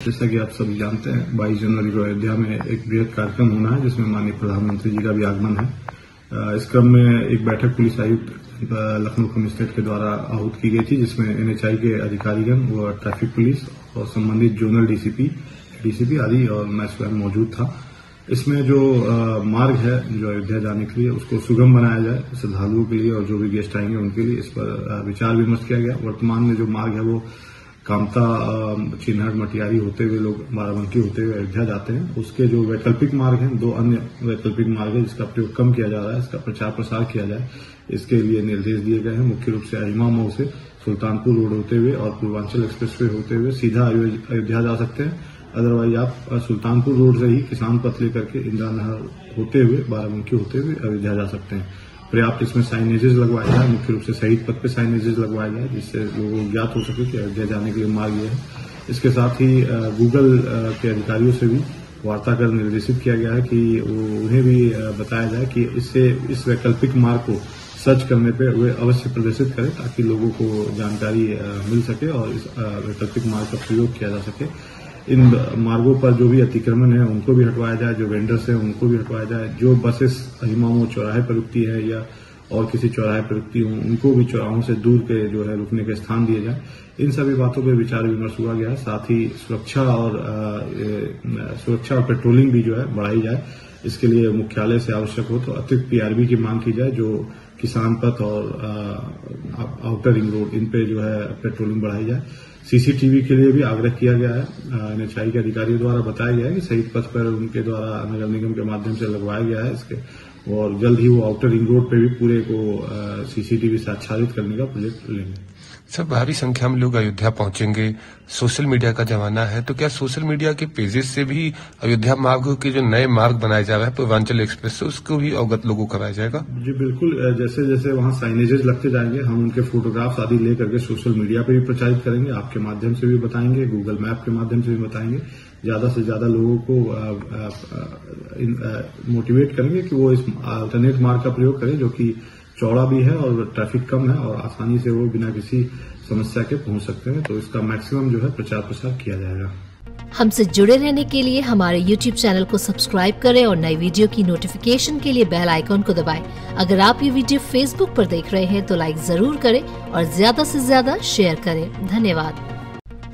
जैसा कि आप सभी जानते हैं 22 जनवरी को अयोध्या में एक बृहद कार्यक्रम होना है, जिसमें माननीय प्रधानमंत्री जी का भी आगमन है। इस क्रम में एक बैठक पुलिस आयुक्त लखनऊ कमिश्नरेट के द्वारा आहूत की गई थी, जिसमें एनएचआई के अधिकारीगण व ट्रैफ़िक पुलिस और संबंधित जोनल डीसीपी डीसीपी आदि और मैं स्वयं मौजूद था। इसमें जो मार्ग है, जो अयोध्या जाने के लिए, उसको सुगम बनाया जाए, श्रद्धालुओं के लिए और जो भी गेस्ट आएँगे उनके लिए इस पर विचार विमर्श किया गया। वर्तमान में जो मार्ग है वो कामता चिन्हट मटियारी होते हुए लोग, बाराबंकी होते हुए अयोध्या जाते हैं। उसके जो वैकल्पिक मार्ग हैं, दो अन्य वैकल्पिक मार्ग है जिसका प्रयोग कम किया जा रहा है, इसका प्रचार प्रसार किया जाए। इसके लिए निर्देश दिए गए हैं, मुख्य रूप से अहिमा मऊ से सुल्तानपुर रोड होते हुए और पूर्वांचल एक्सप्रेस वे होते हुए सीधा अयोध्या जा सकते हैं। अदरवाइज़ आप सुल्तानपुर रोड से ही किसान पथ लेकर के इंदिरा नहर होते हुए, बाराबंकी होते हुए अयोध्या जा सकते हैं। पर्याप्त इसमें साइनेजेस लगवाया जाए मुख्य रूप से शहीद पथ पे साइनेजेस लगवाया जाए जिससे लोगों को ज्ञात हो सके कि अयोध्या जाने के लिए मार्ग यह है। इसके साथ ही गूगल के अधिकारियों से भी वार्ता कर निर्देशित किया गया है कि उन्हें भी बताया जाए कि इससे, इस वैकल्पिक मार्ग को सर्च करने पे वे अवश्य प्रदर्शित करें ताकि लोगों को जानकारी मिल सके और इस वैकल्पिक मार्ग का प्रयोग किया जा सके। इन मार्गों पर जो भी अतिक्रमण है, उनको भी हटवाया जाए, जो वेंडर्स हैं, उनको भी हटवाया जाए, जो बसेस हिमामो चौराहे पर रुकती है या और किसी चौराहे पर रुकती हूँ, उनको भी चौराहों से दूर के जो है रुकने के स्थान दिए जाए। इन सभी बातों पर विचार विमर्श हुआ गया, साथ ही सुरक्षा और सुरक्षा और पेट्रोलिंग भी जो है बढ़ाई जाए। इसके लिए मुख्यालय से आवश्यक हो तो अतिरिक्त पीआरबी की मांग की जाए, जो किसान पथ और आउटर रिंग रोड इन पे जो है पेट्रोलिंग बढ़ाई जाए। सीसीटीवी के लिए भी आग्रह किया गया है। एनएचआई के अधिकारियों द्वारा बताया गया है कि शहीद पथ पर उनके द्वारा नगर निगम के माध्यम से लगवाया गया है इसके। और जल्द ही वो आउटर रिंग रोड पे भी पूरे को सीसीटीवी से आच्छादित करने का प्रोजेक्ट लेंगे। सर भारी संख्या में लोग अयोध्या पहुँचेंगे। सोशल मीडिया का जमाना है तो क्या सोशल मीडिया के पेजेस से भी अयोध्या मार्ग के जो नए मार्ग बनाए जा रहे हैं, पूर्वांचल एक्सप्रेस से, उसको भी अवगत लोगों कराया जाएगा? जी, बिल्कुल जैसे जैसे वहाँ साइनेजेस लगते जाएँगे, हम उनके फोटोग्राफ्स आदि लेकर के सोशल मीडिया पर भी प्रचारित करेंगे, आपके माध्यम से भी बताएँगे गूगल मैप के माध्यम से भी बताएँगे। ज़्यादा से ज़्यादा लोगों को मोटिवेट करेंगे कि वो इस अल्टरनेट मार्ग का प्रयोग करें, जो कि चौड़ा भी है और ट्रैफ़िक कम है और आसानी से वो बिना किसी समस्या के पहुँच सकते हैं तो इसका मैक्सिमम जो है प्रचार प्रसार किया जाएगा। हमसे जुड़े रहने के लिए हमारे YouTube चैनल को सब्सक्राइब करें और नई वीडियो की नोटिफिकेशन के लिए बेल आइकॉन को दबाएँ। अगर आप ये वीडियो Facebook पर देख रहे हैं तो लाइक ज़रूर करें और ज़्यादा से ज़्यादा शेयर करें। धन्यवाद।